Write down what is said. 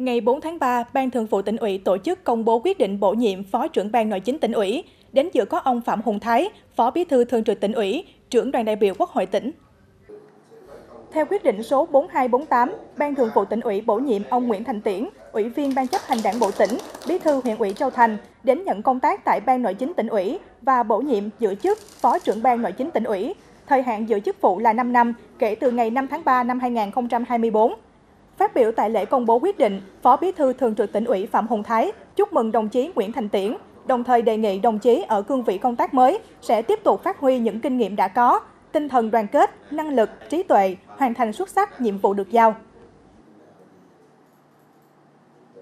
Ngày 4 tháng 3, Ban Thường vụ tỉnh ủy tổ chức công bố quyết định bổ nhiệm Phó trưởng Ban Nội chính tỉnh ủy. Đến dự có ông Phạm Hùng Thái, Phó Bí thư Thường trực tỉnh ủy, trưởng đoàn đại biểu Quốc hội tỉnh. Theo quyết định số 4248, Ban Thường vụ tỉnh ủy bổ nhiệm ông Nguyễn Thành Tiễn, Ủy viên Ban chấp hành Đảng bộ tỉnh, Bí thư huyện ủy Châu Thành đến nhận công tác tại Ban Nội chính tỉnh ủy và bổ nhiệm giữ chức Phó trưởng Ban Nội chính tỉnh ủy. Thời hạn giữ chức vụ là 5 năm kể từ ngày 5 tháng 3 năm 2024. Phát biểu tại lễ công bố quyết định, Phó Bí thư Thường trực tỉnh ủy Phạm Hồng Thái chúc mừng đồng chí Nguyễn Thành Tiễn, đồng thời đề nghị đồng chí ở cương vị công tác mới sẽ tiếp tục phát huy những kinh nghiệm đã có, tinh thần đoàn kết, năng lực, trí tuệ, hoàn thành xuất sắc nhiệm vụ được giao.